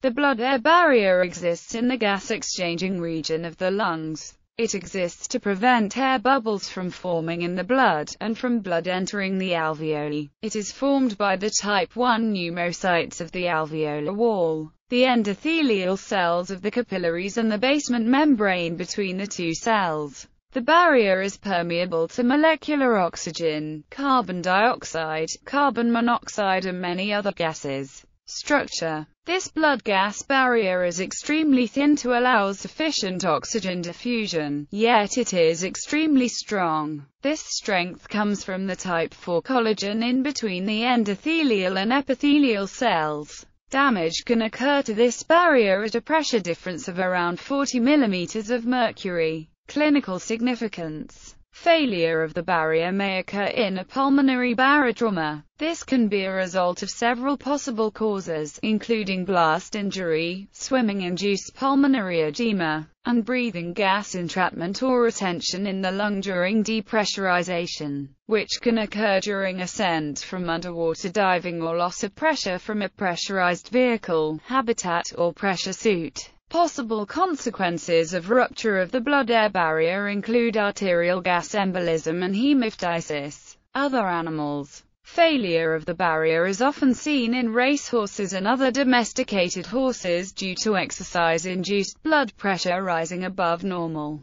The blood-air barrier exists in the gas-exchanging region of the lungs. It exists to prevent air bubbles from forming in the blood, and from blood entering the alveoli. It is formed by the type 1 pneumocytes of the alveolar wall, the endothelial cells of the capillaries and the basement membrane between the two cells. The barrier is permeable to molecular oxygen, carbon dioxide, carbon monoxide and many other gases. Structure This blood gas barrier is extremely thin to allow sufficient oxygen diffusion, yet it is extremely strong. This strength comes from the type IV collagen in between the endothelial and epithelial cells. Damage can occur to this barrier at a pressure difference of around 40 mm of mercury. Clinical significance Failure of the barrier may occur in a pulmonary barotrauma. This can be a result of several possible causes, including blast injury, swimming-induced pulmonary edema, and breathing gas entrapment or retention in the lung during depressurization, which can occur during ascent from underwater diving or loss of pressure from a pressurized vehicle, habitat, or pressure suit. Possible consequences of rupture of the blood-air barrier include arterial gas embolism and hemoptysis. Other animals Failure of the barrier is often seen in racehorses and other domesticated horses due to exercise-induced blood pressure rising above normal.